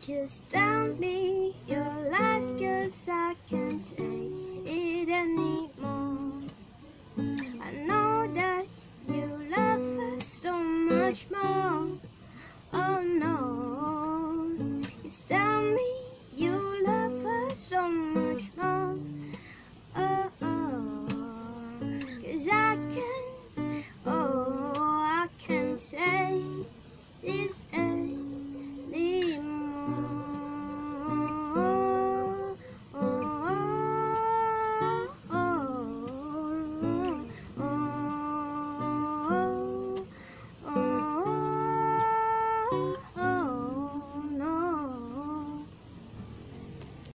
Just tell me your last cause I can't say it anymore. I know that you love her so much more. Oh no. Just tell me you love her so much more. Oh, oh. Cause I can Oh, I can't say this